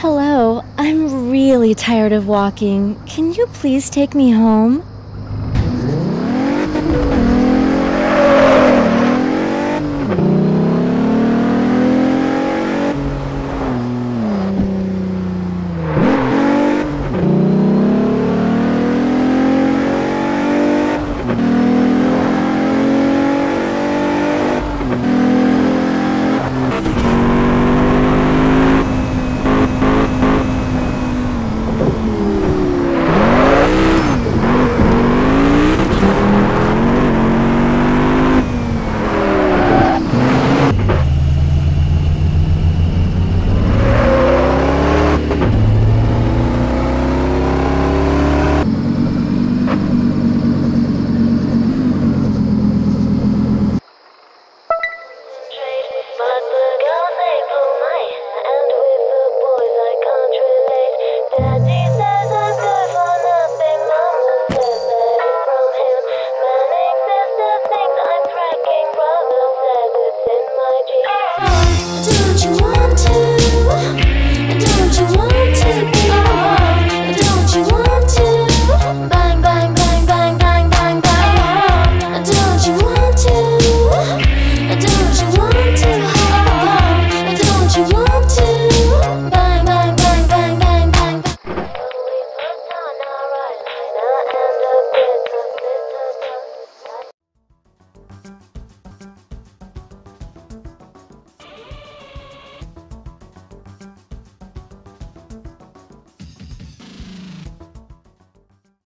Hello, I'm really tired of walking. Can you please take me home?